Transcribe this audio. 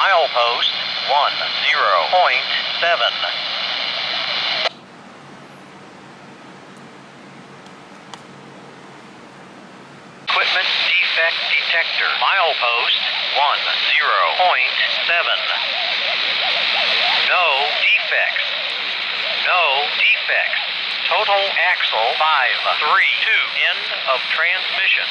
Milepost 10.7. Equipment defect detector. Milepost 10.7. No defects. No defects. Total axle five three two End of transmission.